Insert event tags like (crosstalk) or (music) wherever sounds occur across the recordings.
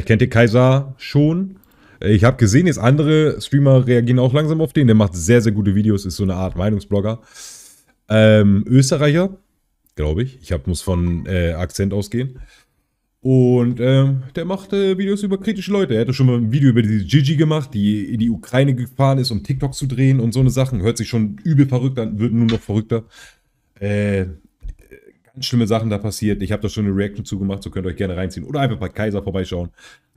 Vielleicht kennt ihr Kaiser schon. Äh, ich habe gesehen, jetzt andere Streamer reagieren auch langsam auf den. Der macht sehr, sehr gute Videos, ist so eine Art Meinungsblogger. Ähm, Österreicher, glaube ich. Ich hab, muss von äh, Akzent ausgehen. Und ähm, der macht äh, Videos über kritische Leute. Er hatte schon mal ein Video über die Gigi gemacht, die in die Ukraine gefahren ist, um TikTok zu drehen und so eine Sachen. Hört sich schon übel verrückt an, wird nur noch verrückter. Äh, ganz schlimme Sachen da passiert. Ich habe da schon eine Reaction zugemacht, so könnt ihr euch gerne reinziehen. Oder einfach bei Kaiser vorbeischauen.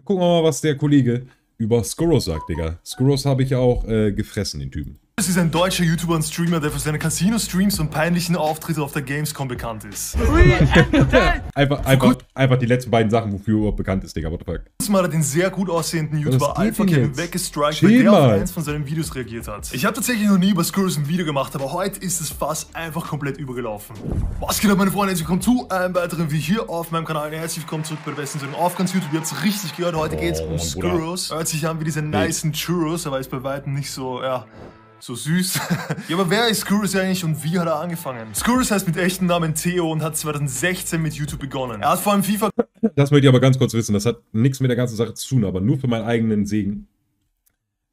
Gucken wir mal, was der Kollege über Skuros sagt, Digga. Skuros habe ich auch äh, gefressen, den Typen. Das ist ein deutscher YouTuber und Streamer, der für seine Casino-Streams und peinlichen Auftritte auf der Gamescom bekannt ist. (laughs) einfach, einfach, einfach die letzten beiden Sachen, wofür er bekannt ist, Digga. What the fuck? Mal hat den sehr gut aussehenden YouTuber Alpha Kevin weggestrikt, weil der auf eins von seinen Videos reagiert hat. Ich habe tatsächlich noch nie über Skurrus ein Video gemacht, aber heute ist das Fass einfach komplett übergelaufen. Was geht ab, meine Freunde? Herzlich willkommen zu einem weiteren Video hier auf meinem Kanal. Herzlich willkommen zurück bei der besten Sendung auf ganz YouTube. Ihr habt es richtig gehört, heute geht es um Skurrus. Hört sich an wie diese nicen Churros, aber ist bei weitem nicht so, ja so süß. (laughs) ja, aber wer ist Skurrus eigentlich und wie hat er angefangen? Skurrus heißt mit echten Namen Theo und hat 2016 mit YouTube begonnen. Er hat vor allem FIFA... Das möchte ich aber ganz kurz wissen, das hat nichts mit der ganzen Sache zu tun, aber nur für meinen eigenen Segen.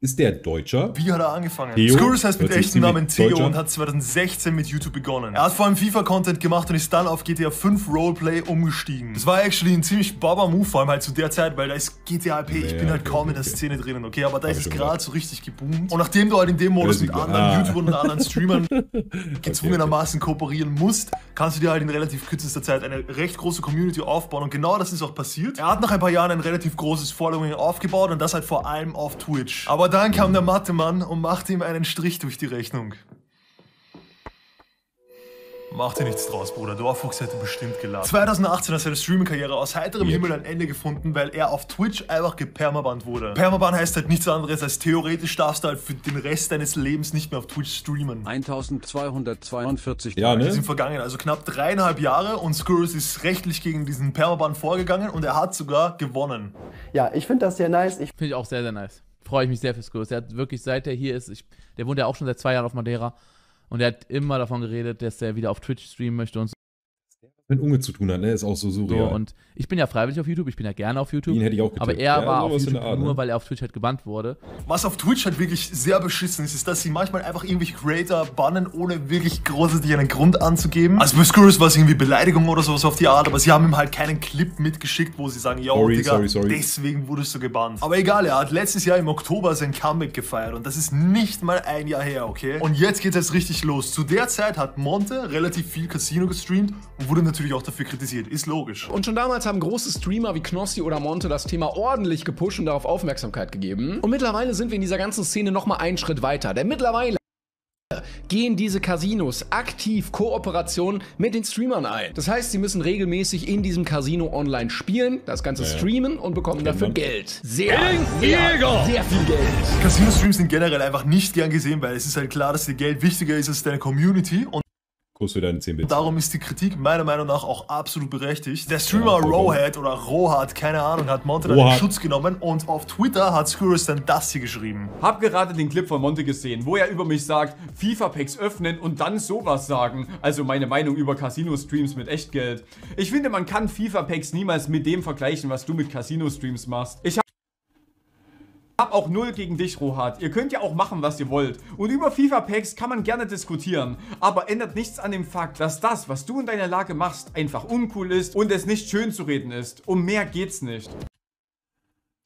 Ist der Deutscher? Wie hat er angefangen? Theo? Skurrus heißt mit echten Namen Theo Deutscher? und hat 2016 mit YouTube begonnen. Er hat vor allem FIFA-Content gemacht und ist dann auf GTA 5 Roleplay umgestiegen. Das war actually ein ziemlich Baba-Move, vor allem halt zu der Zeit, weil da ist GTA IP, ich bin halt kaum in der Szene drinnen, okay? Aber da ist es gerade so richtig geboomt. Und nachdem du halt in dem Modus mit anderen ah. YouTubern und anderen Streamern (laughs) (laughs) gezwungenermaßen kooperieren musst, kannst du dir halt in relativ kürzester Zeit eine recht große Community aufbauen. Und genau das ist auch passiert. Er hat nach ein paar Jahren ein relativ großes Following aufgebaut und das halt vor allem auf Twitch. Aber dann kam der Mathe-Mann und machte ihm einen Strich durch die Rechnung. Mach dir nichts draus, Bruder. Dorfuchs hätte bestimmt geladen. 2018 hat seine Streaming-Karriere aus heiterem yeah. Himmel ein Ende gefunden, weil er auf Twitch einfach gepermabannt wurde. Permaban heißt halt nichts anderes als theoretisch darfst du halt für den Rest deines Lebens nicht mehr auf Twitch streamen. 1242 ja, ne? Die sind vergangen, also knapp dreieinhalb Jahre und Skurrus ist rechtlich gegen diesen Permaban vorgegangen und er hat sogar gewonnen. Ja, ich finde das sehr nice. Finde ich auch sehr, sehr nice freue ich mich sehr fürs Kurs. Der hat wirklich, seit er hier ist, ich, der wohnt ja auch schon seit zwei Jahren auf Madeira und er hat immer davon geredet, dass er wieder auf Twitch streamen möchte und so mit Unge zu tun hat, ne? Ist auch so surreal. So, und ich bin ja freiwillig auf YouTube, ich bin ja gerne auf YouTube. Ihn hätte ich auch getippt. Aber er ja, war auf YouTube Art, nur, ne? weil er auf Twitch halt gebannt wurde. Was auf Twitch halt wirklich sehr beschissen ist, ist, dass sie manchmal einfach irgendwelche Creator bannen, ohne wirklich großartig einen Grund anzugeben. Also bei Skurrus war es irgendwie Beleidigung oder sowas auf die Art, aber sie haben ihm halt keinen Clip mitgeschickt, wo sie sagen, yo, sorry, Digga, sorry, sorry. deswegen wurdest du gebannt. Aber egal, er hat letztes Jahr im Oktober sein Comeback gefeiert und das ist nicht mal ein Jahr her, okay? Und jetzt geht es richtig los. Zu der Zeit hat Monte relativ viel Casino gestreamt und wurde natürlich auch dafür kritisiert. Ist logisch. Und schon damals haben große Streamer wie Knossi oder Monte das Thema ordentlich gepusht und darauf Aufmerksamkeit gegeben. Und mittlerweile sind wir in dieser ganzen Szene nochmal einen Schritt weiter. Denn mittlerweile gehen diese Casinos aktiv Kooperation mit den Streamern ein. Das heißt, sie müssen regelmäßig in diesem Casino online spielen, das Ganze ja. streamen und bekommen dafür man. Geld. Sehr, sehr, sehr viel Geld. Casino-Streams sind generell einfach nicht gern gesehen, weil es ist halt klar, dass dir Geld wichtiger ist als deine Community und Kurs für deine 10 Bits. Darum ist die Kritik meiner Meinung nach auch absolut berechtigt. Der Streamer ja, Rowhead oder Rohat, keine Ahnung, hat Monte dann in Schutz genommen und auf Twitter hat Skurrus dann das hier geschrieben. Hab gerade den Clip von Monte gesehen, wo er über mich sagt, FIFA-Packs öffnen und dann sowas sagen. Also meine Meinung über Casino-Streams mit Echtgeld. Ich finde, man kann FIFA-Packs niemals mit dem vergleichen, was du mit Casino-Streams machst. Ich hab auch null gegen dich, Rohat. Ihr könnt ja auch machen, was ihr wollt. Und über FIFA-Packs kann man gerne diskutieren. Aber ändert nichts an dem Fakt, dass das, was du in deiner Lage machst, einfach uncool ist und es nicht schön zu reden ist. Um mehr geht's nicht.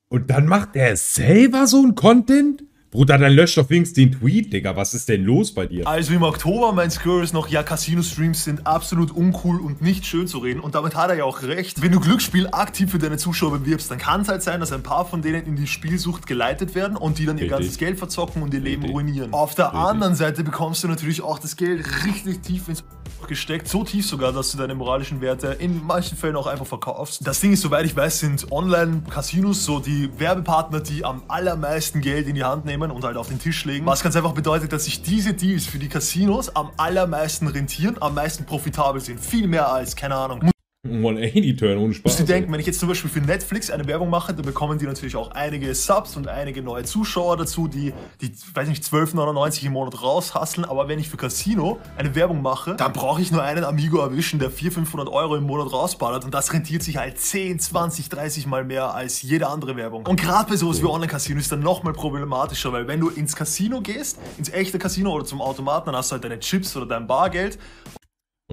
Und dann macht er selber so ein Content? Bruder, dann löscht doch wenigstens den Tweet, Digga. Was ist denn los bei dir? Also im Oktober meint Skurrus noch, ja, Casino-Streams sind absolut uncool und nicht schön zu reden. Und damit hat er ja auch recht. Wenn du Glücksspiel aktiv für deine Zuschauer bewirbst, dann kann es halt sein, dass ein paar von denen in die Spielsucht geleitet werden und die dann ihr ganzes Geld verzocken und ihr Leben ruinieren. Auf der anderen Seite bekommst du natürlich auch das Geld richtig tief ins gesteckt. So tief sogar, dass du deine moralischen Werte in manchen Fällen auch einfach verkaufst. Das Ding ist, soweit ich weiß, sind Online-Casinos so die Werbepartner, die am allermeisten Geld in die Hand nehmen und halt auf den Tisch legen. Was ganz einfach bedeutet, dass sich diese Deals für die Casinos am allermeisten rentieren, am meisten profitabel sind. Viel mehr als, keine Ahnung, 180-Turn, ohne Spaß. Musst du denken, wenn ich jetzt zum Beispiel für Netflix eine Werbung mache, dann bekommen die natürlich auch einige Subs und einige neue Zuschauer dazu, die, die weiß nicht, 12,99 im Monat raushasseln. Aber wenn ich für Casino eine Werbung mache, dann brauche ich nur einen Amigo erwischen, der 400, 500 Euro im Monat rausballert. Und das rentiert sich halt 10, 20, 30 Mal mehr als jede andere Werbung. Und gerade bei sowas wie Online-Casino ist dann nochmal problematischer, weil wenn du ins Casino gehst, ins echte Casino oder zum Automaten, dann hast du halt deine Chips oder dein Bargeld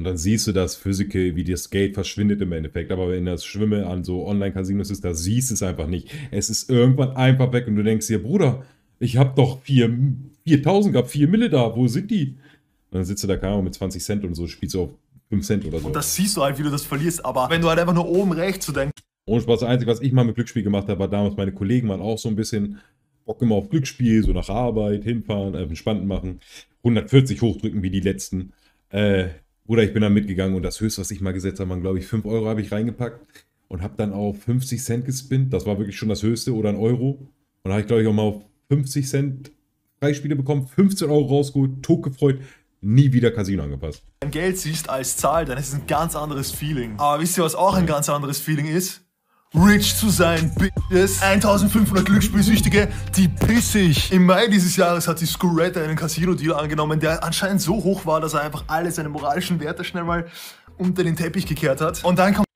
Und dann siehst du das Physical, wie das Geld verschwindet im Endeffekt. Aber wenn das Schwimmen an so Online-Casinos ist, da siehst du es einfach nicht. Es ist irgendwann einfach weg und du denkst dir, Bruder, ich hab doch 4 4000 gehabt, 4 Mille da, wo sind die? Und dann sitzt du da, keine Ahnung, mit 20 Cent und so, spielst du auf 5 Cent oder so. und das siehst du halt, wie du das verlierst. Aber wenn du halt einfach nur oben rechts zu deinen Ohne Spaß, das Einzige, was ich mal mit Glücksspiel gemacht habe, war damals, meine Kollegen waren auch so ein bisschen Bock immer auf Glücksspiel, so nach Arbeit, hinfahren, äh, entspannt machen, 140 hochdrücken wie die letzten. Äh, Bruder, ich bin da mitgegangen und das höchste, was ich mal gesetzt habe, waren glaube ich 5 Euro habe ich reingepackt und habe dann auf 50 Cent gespinnt. Das war wirklich schon das höchste oder ein Euro. Und dann habe ich glaube ich auch mal auf 50 Cent Freispiele bekommen, 15 Euro rausgeholt, tot gefreut, nie wieder Casino angepasst. Geld siehst als Zahl, dann ist es ein ganz anderes Feeling. Aber wisst ihr, was auch ein ganz anderes Feeling ist? Rich zu sein, Bitches. 1500 Glücksspielsüchtige, die pissig. Im Mai dieses Jahres hat die Scoretta einen Casino-Deal angenommen, der anscheinend so hoch war, dass er einfach alle seine moralischen Werte schnell mal unter den Teppich gekehrt hat. Und dann kommt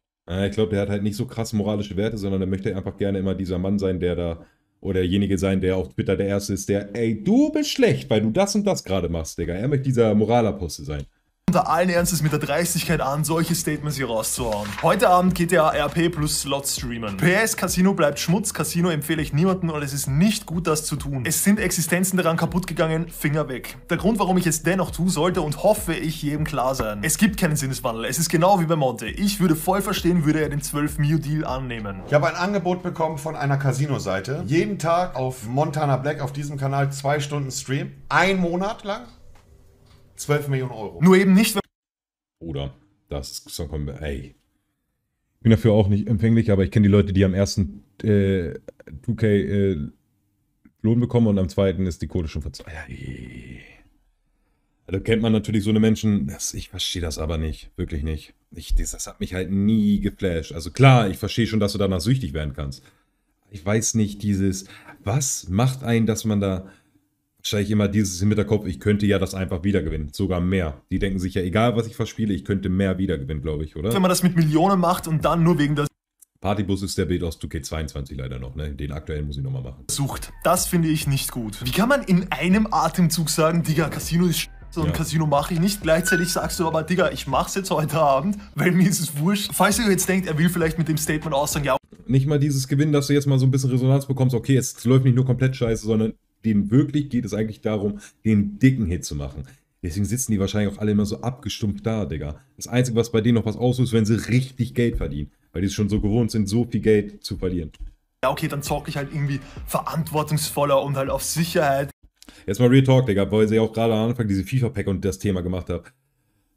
Ich glaube, der hat halt nicht so krass moralische Werte, sondern er möchte einfach gerne immer dieser Mann sein, der da, oder derjenige sein, der auf Twitter der Erste ist, der, ey, du bist schlecht, weil du das und das gerade machst, Digga. Er möchte dieser Moralapostel sein. Unter allen Ernstes mit der Dreistigkeit an, solche Statements hier rauszuhauen. Heute Abend geht der RP plus Slot streamen. PS Casino bleibt Schmutz, Casino empfehle ich niemanden und es ist nicht gut, das zu tun. Es sind Existenzen daran kaputt gegangen, Finger weg. Der Grund, warum ich es dennoch tun sollte und hoffe ich jedem klar sein. Es gibt keinen Sinneswandel, es ist genau wie bei Monte. Ich würde voll verstehen, würde er den 12 Mio Deal annehmen. Ich habe ein Angebot bekommen von einer Casino-Seite. Jeden Tag auf Montana Black auf diesem Kanal zwei Stunden Stream. Ein Monat lang. 12 Millionen Euro. Nur eben nicht, wenn Bruder, das ist so ey. Ich bin dafür auch nicht empfänglich, aber ich kenne die Leute, die am ersten äh, 2K äh, Lohn bekommen und am zweiten ist die Kohle schon verzweigt. Da kennt man natürlich so eine Menschen, das, ich verstehe das aber nicht, wirklich nicht. Ich, das, das hat mich halt nie geflasht. Also klar, ich verstehe schon, dass du danach süchtig werden kannst. Ich weiß nicht, dieses, was macht einen, dass man da wahrscheinlich immer dieses im Hinterkopf, ich könnte ja das einfach wiedergewinnen, sogar mehr. Die denken sich ja, egal was ich verspiele, ich könnte mehr wiedergewinnen, glaube ich, oder? wenn man das mit Millionen macht und dann nur wegen der Partybus ist der Bild aus 2K22 leider noch, ne? Den aktuellen muss ich nochmal machen. sucht. Das finde ich nicht gut. Wie kann man in einem Atemzug sagen, Digga, Casino ist sch- und Ja. Casino mache ich nicht. Gleichzeitig sagst du aber, Digga, ich mach's jetzt heute Abend, weil mir ist es wurscht. Falls ihr jetzt denkt, er will vielleicht mit dem Statement aussagen, ja, Nicht mal dieses Gewinn, dass du jetzt mal so ein bisschen Resonanz bekommst, okay, es läuft nicht nur komplett scheiße, sondern denen wirklich geht es eigentlich darum, den dicken Hit zu machen. Deswegen sitzen die wahrscheinlich auch alle immer so abgestumpft da, Digga. Das Einzige, was bei denen noch was auslöst, wenn sie richtig Geld verdienen. Weil die es schon so gewohnt sind, so viel Geld zu verlieren. ja okay, dann zocke ich halt irgendwie verantwortungsvoller und halt auf Sicherheit. Jetzt mal Real Talk, Digga, weil sie auch gerade am Anfang diese FIFA-Pack und das Thema gemacht habe.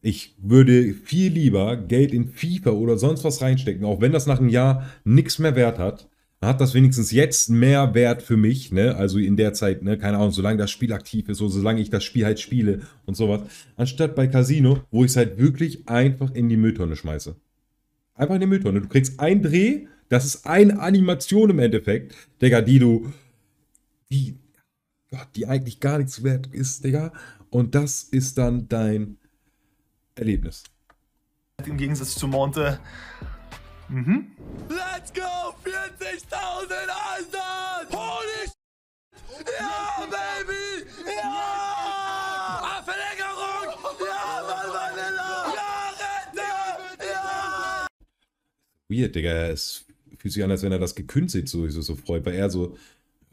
Ich würde viel lieber Geld in FIFA oder sonst was reinstecken, auch wenn das nach einem Jahr nichts mehr wert hat. Dann hat das wenigstens jetzt mehr Wert für mich, ne? Also in der Zeit, ne? Keine Ahnung, solange das Spiel aktiv ist, so solange ich das Spiel halt spiele und sowas. Anstatt bei Casino, wo ich es halt wirklich einfach in die Mülltonne schmeiße. Einfach in die Mülltonne. Du kriegst einen Dreh, das ist eine Animation im Endeffekt, Digga, die du, die, Gott, die eigentlich gar nichts wert ist, Digga. Und das ist dann dein Erlebnis. Im Gegensatz zu Monte. Mhm. Let's go! 40.000 Einsatz! Holy! Ja, Baby! Ja! Ah, Verlängerung! Ja, Mann, Vanilla! Ja, Rente! Ja! Weird, Digga. Es fühlt sich an, als wenn er das gekünstelt so, so, so freut, weil er so,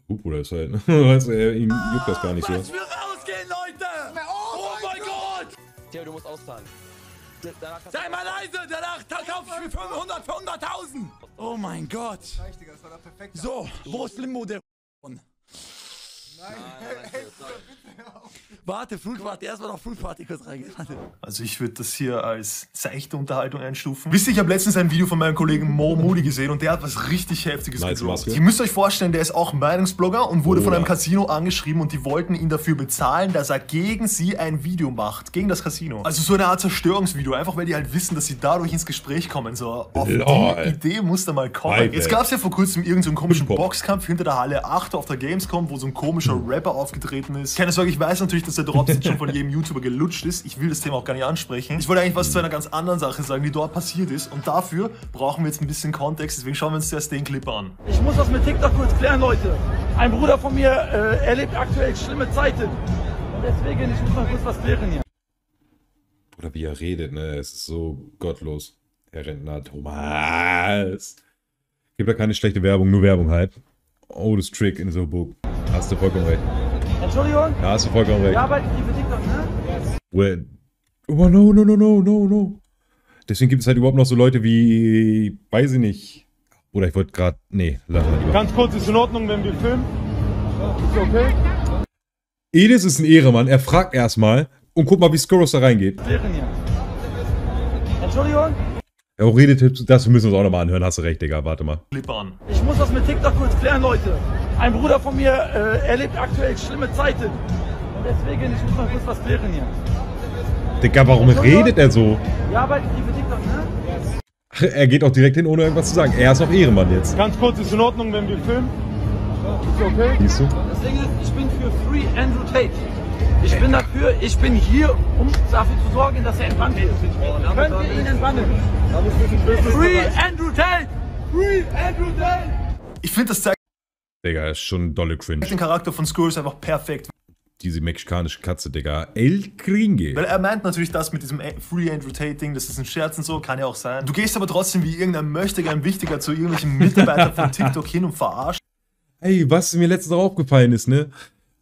uh, Bruder, ist halt, weißt du, er, ihm juckt das gar nicht so. Was wir rausgehen, Leute! Oh mein Gott! Theo, du musst auszahlen. Danach Sei mal leise! Danach kaufe ich für 500 für 100.000! Oh mein Gott! So, wo ist Limbo, der (laughs) Warte, Fruit Party, erstmal noch Fruit Party kurz reingehen. Also ich würde das hier als seichte Unterhaltung einstufen. Wisst ihr, ich habe letztens ein Video von meinem Kollegen Mo Moody gesehen und der hat was richtig Heftiges Nice gedroppt. Maske. Ihr müsst euch vorstellen, der ist auch Meinungsblogger und wurde Oh, von einem ja. Casino angeschrieben und die wollten ihn dafür bezahlen, dass er gegen sie ein Video macht, gegen das Casino. Also so eine Art Zerstörungsvideo, einfach weil die halt wissen, dass sie dadurch ins Gespräch kommen. So, auf Lol. die Idee muss da mal kommen. Jetzt gab es ja vor kurzem irgendeinen so einen komischen. Boxkampf hinter der Halle 8 auf der Gamescom, wo so ein komischer Hm. Rapper aufgetreten ist. Keine Sorge, ich weiß natürlich, dass der Drops jetzt schon von jedem YouTuber gelutscht ist. Ich will das Thema auch gar nicht ansprechen. Ich wollte eigentlich was zu einer ganz anderen Sache sagen, die dort passiert ist. Und dafür brauchen wir jetzt ein bisschen Kontext. Deswegen schauen wir uns zuerst den Clip an. Ich muss das mit TikTok kurz klären, Leute. Ein Bruder von mir äh, erlebt aktuell schlimme Zeiten. Und deswegen, ich muss mal kurz was klären hier. Oder wie er redet, ne? Es ist so gottlos. Herr Rentner Thomas. Gibt da keine schlechte Werbung, nur Werbung halt. Oldest Trick in so Book. Hast du vollkommen recht. Entschuldigung, Ja, hast du vollkommen recht. wir arbeiten hier für TikTok, ne? Well, oh no, no, no, no, no, no. Deswegen gibt es halt überhaupt noch so Leute wie, weiß ich nicht. Oder ich wollte gerade, nee, lass mal lieber. Ganz kurz, ist in Ordnung, wenn wir filmen? Ist okay? Edis ist ein Ehremann. Er fragt erstmal und guck mal, wie Skurrus da reingeht. Entschuldigung, Er redet, das müssen wir uns auch nochmal anhören. Hast du recht, Digga. Warte mal. Ich muss das mit TikTok kurz klären, Leute. Ein Bruder von mir äh, erlebt aktuell schlimme Zeiten. Und deswegen, ich muss mal kurz was klären hier. Digga, warum redet er so? Wir arbeiten hier für TikTok, ne? Er geht auch direkt hin, ohne irgendwas zu sagen. Er ist auch Ehrenmann jetzt. Ganz kurz, ist in Ordnung, wenn wir filmen? Ist okay? Siehst du? Das Ding ist, ich bin für Free Andrew Tate. Ich bin dafür, ich bin hier, um dafür zu sorgen, dass er entbannt wird. Könnt ihr ihn entbannen? Free Andrew Tate! Free Andrew Tate! Ich finde, das zeigt Digga, ist schon dolle cringe. den Charakter von Skurrus einfach perfekt. Diese mexikanische Katze, Digga. El Kringe. Weil er meint natürlich das mit diesem Free Andrew Tate Ding, das ist ein Scherz und so, kann ja auch sein. Du gehst aber trotzdem wie irgendein Möchtegern Wichtiger zu irgendwelchen Mitarbeitern von (laughs) TikTok hin und verarscht Ey, was mir letztens auch aufgefallen ist, ne?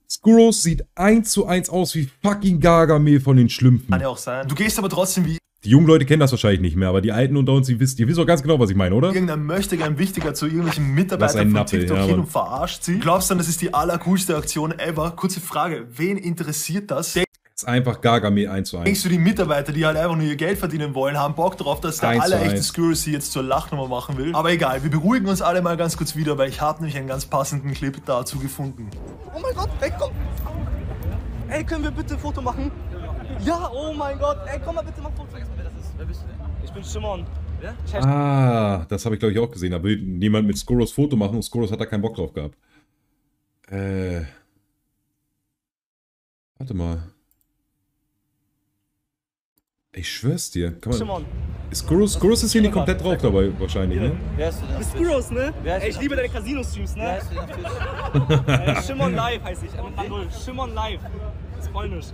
Skurrus sieht eins zu eins aus wie fucking Gargamel von den Schlümpfen. Kann ja auch sein. Du gehst aber trotzdem wie Die jungen Leute kennen das wahrscheinlich nicht mehr, aber die Alten unter uns, die wisst, ihr wisst auch ganz genau, was ich meine, oder? irgendein Möchtegern Wichtiger zu irgendwelchen Mitarbeitern von Nappel, TikTok ja, hin und verarscht sie. Glaubst dann, das ist die allercoolste Aktion ever? Kurze Frage, wen interessiert das? ist einfach Gargamel eins zu eins. Denkst du, die Mitarbeiter, die halt einfach nur ihr Geld verdienen wollen, haben Bock drauf, dass der allerechte sie jetzt zur Lachnummer machen will? Aber egal, wir beruhigen uns alle mal ganz kurz wieder, weil ich habe nämlich einen ganz passenden Clip dazu gefunden. Oh mein Gott, ey, komm. Ey, können wir bitte ein Foto machen? Ja, oh mein Gott. Ey, komm mal bitte mal ein Foto. Wer bist du denn? Ich bin? Ich heiße Ah, das habe ich glaube ich auch gesehen. Da will jemand mit Skurrus Foto machen und Skurrus hat da keinen Bock drauf gehabt. Äh. Warte mal. Ich schwör's dir. Kann man, Shimon. Skurrus, Skurrus ist hier nicht komplett drauf dabei, wahrscheinlich, ne? Wer ist du Skurrus, ne? Ey, ich liebe deine Casino-Streams, ne? Wer ist Shimon (laughs) Live heiße ich. Äh. Shimon Live. Das ist polnisch.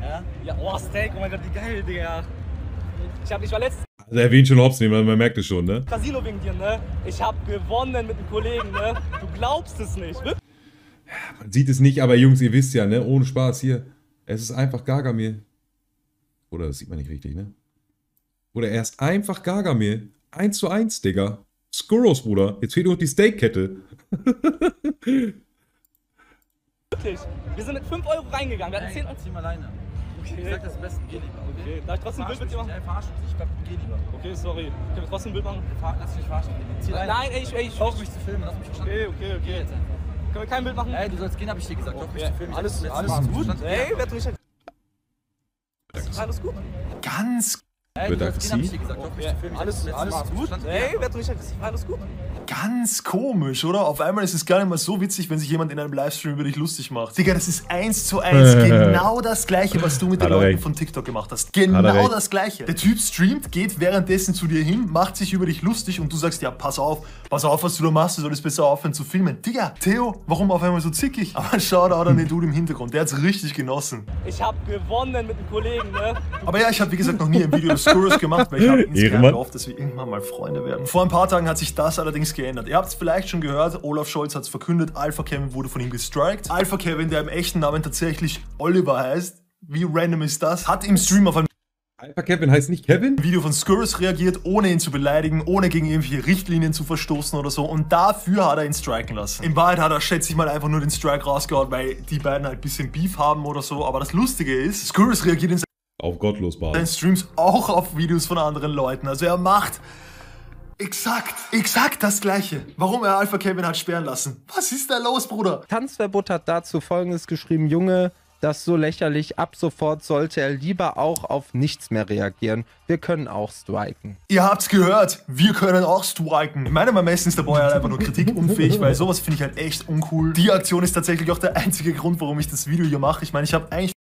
Ja? Ja, oh, Steak. Oh mein Gott, wie geil, Digga. Ich, hab, ich war letztes Also er will ihn schon hops nehmen, man merkt es schon, ne? Casino wegen dir, ne? Ich hab gewonnen mit einem Kollegen, ne? Du glaubst es nicht. Wirklich? Man sieht es nicht, aber Jungs, ihr wisst ja, ne? Ohne Spaß hier. Es ist einfach Gargamel. Oder das sieht man nicht richtig, ne? Oder er ist einfach Gargamel. Eins zu eins, Digga. Skurrus, Bruder. Jetzt fehlt nur noch die Steakkette. (laughs) Wirklich. Wir sind mit 5 Euro reingegangen. Wir hatten 10 Euro. Zieh mal alleine. Okay. Ich sag das am besten, geh lieber, okay? Okay. Darf ich trotzdem ein Bild mit dir machen? Ey, verarsch mich ich glaub, geh lieber. Okay, sorry. Können wir trotzdem ein Bild machen? Fahr- Lass mich verarschen. Zieh Nein, alleine. ey, ich, ey, ich. Mich zu filmen, lass mich verstanden. Okay, okay, Geh okay. jetzt einfach. Können wir kein Bild machen? Ey, du sollst gehen, hab ich dir gesagt. Hör auf mich Ja, zu filmen. Alles- alles gut. Ey, wer hat mich Alles gut? Ganz, du Wird ich aggressiv? Alles, alles gut? Ey, wer hat mich aggressiv? Alles gut? ganz komisch, oder? Auf einmal ist es gar nicht mal so witzig, wenn sich jemand in einem Livestream über dich lustig macht. Digga, das ist eins zu eins (laughs) genau das gleiche, was du mit den Leuten von TikTok gemacht hast. Genau das gleiche. Der Typ streamt, geht währenddessen zu dir hin, macht sich über dich lustig und du sagst, ja, pass auf, pass auf, was du da machst, du solltest besser aufhören zu filmen. Digga, Theo, warum auf einmal so zickig? (laughs) Aber schau da an den Dude im Hintergrund, der hat's richtig genossen. Ich hab gewonnen mit einem Kollegen, ne? Aber ja, ich habe wie gesagt noch nie ein Video (laughs) über Skurrus gemacht, weil ich habe (laughs) insgeheim gehofft, dass wir irgendwann mal Freunde werden. Vor ein paar Tagen hat sich das allerdings geändert. Ihr habt es vielleicht schon gehört, Olaf Scholz hat es verkündet, Alpha Kevin wurde von ihm gestrikt. Alpha Kevin, der im echten Namen tatsächlich Oliver heißt, wie random ist das, hat im Stream auf einmal Alpha Kevin heißt nicht Kevin? Video von Skurrus reagiert, ohne ihn zu beleidigen, ohne gegen irgendwelche Richtlinien zu verstoßen oder so. Und dafür hat er ihn striken lassen. In Wahrheit hat er, schätze ich mal, einfach nur den Strike rausgehauen, weil die beiden halt ein bisschen Beef haben oder so. Aber das Lustige ist, Skurrus reagiert in Auf gottlos Basis. Streams auch auf Videos von anderen Leuten. Also er macht exakt, exakt das Gleiche. Warum er Alpha Kevin hat sperren lassen. Was ist da los, Bruder? Tanzverbot hat dazu folgendes geschrieben: Junge, das ist so lächerlich. Ab sofort sollte er lieber auch auf nichts mehr reagieren. Wir können auch striken. Ihr habt's gehört, wir können auch striken. In meinem Ermessen ist der Boy halt einfach nur kritikunfähig, weil sowas finde ich halt echt uncool. Die Aktion ist tatsächlich auch der einzige Grund, warum ich das Video hier mache. Ich meine, ich habe eigentlich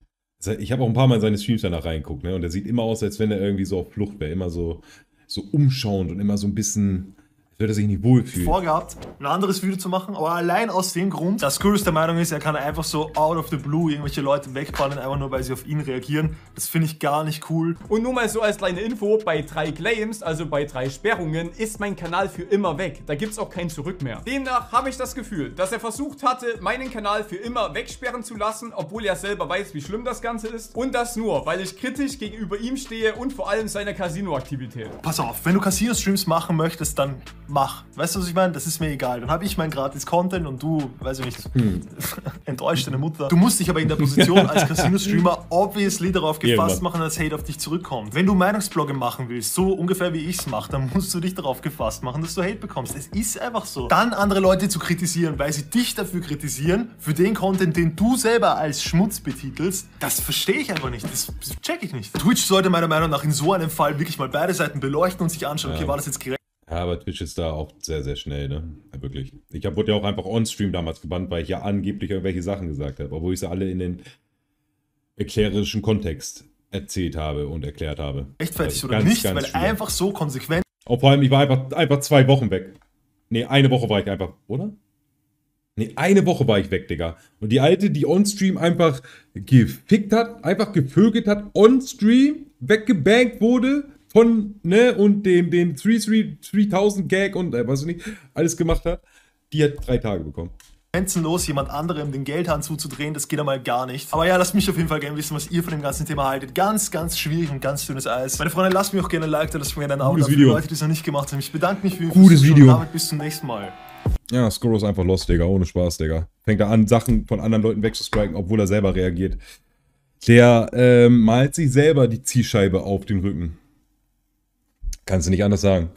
Ich habe auch ein paar Mal in seine Streams danach reingeguckt, ne? Und der sieht immer aus, als wenn er irgendwie so auf Flucht wäre. Immer so, so umschauend und immer so ein bisschen, würde er sich nicht wohlfühlen. vorgehabt, ein anderes Video zu machen, aber allein aus dem Grund, dass Skurrus der Meinung ist, er kann einfach so out of the blue irgendwelche Leute wegballen, einfach nur weil sie auf ihn reagieren. Das finde ich gar nicht cool. Und nur mal so als kleine Info, bei drei Claims, also bei drei Sperrungen, ist mein Kanal für immer weg. Da gibt's auch kein Zurück mehr. Demnach habe ich das Gefühl, dass er versucht hatte, meinen Kanal für immer wegsperren zu lassen, obwohl er selber weiß, wie schlimm das Ganze ist. Und das nur, weil ich kritisch gegenüber ihm stehe und vor allem seiner Casino-Aktivität. Pass auf, wenn du Casino-Streams machen möchtest, dann mach. Weißt du, was ich meine? Das ist mir egal. Dann habe ich mein gratis Content und du, weiß ich nicht, (laughs) enttäuscht deine Mutter. Du musst dich aber in der Position als Casino-Streamer (laughs) obviously darauf gefasst Irgendwann. machen, dass Hate auf dich zurückkommt. Wenn du Meinungsblogge machen willst, so ungefähr wie ich es mache, dann musst du dich darauf gefasst machen, dass du Hate bekommst. Es ist einfach so. Dann andere Leute zu kritisieren, weil sie dich dafür kritisieren, für den Content, den du selber als Schmutz betitelst, das verstehe ich einfach nicht. Das check ich nicht. Twitch sollte meiner Meinung nach in so einem Fall wirklich mal beide Seiten beleuchten und sich anschauen, okay, war das jetzt gerecht? Ja, aber Twitch ist da auch sehr, sehr schnell, ne? Ja, wirklich. Ich hab, wurde ja auch einfach on-stream damals gebannt, weil ich ja angeblich irgendwelche Sachen gesagt habe, obwohl ich sie alle in den erklärerischen Kontext erzählt habe und erklärt habe. rechtfertigt Also oder ganz, nicht, ganz weil schwer. einfach so konsequent Auch vor allem, ich war einfach, einfach zwei Wochen weg. Nee, eine Woche war ich einfach, oder? Nee, eine Woche war ich weg, Digga. Und die Alte, die on-stream einfach gefickt hat, einfach gevögelt hat, on-stream, weggebankt wurde von, ne, und den, den 3000 Gag und, äh, weiß ich nicht, alles gemacht hat, die hat drei Tage bekommen. grenzenlos jemand anderem den Geldhahn zuzudrehen, das geht einmal gar nicht. Aber ja, lasst mich auf jeden Fall gerne wissen, was ihr von dem ganzen Thema haltet. Ganz, ganz schwierig und ganz dünnes Eis. Meine Freunde, lasst mir auch gerne ein Like da, lasst mir gerne ein Abo da für die. Leute, die es noch nicht gemacht haben. Ich bedanke mich für fürs Gutes Zuschauen. Video. Damit bis zum nächsten Mal. Ja, Skoro ist einfach lost, Digga, ohne Spaß, Digga. Fängt er an, Sachen von anderen Leuten wegzustriken, obwohl er selber reagiert. Der ähm, malt sich selber die Zielscheibe auf den Rücken. Kannst du nicht anders sagen.